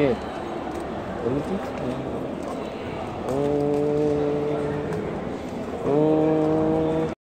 Oh. Oh.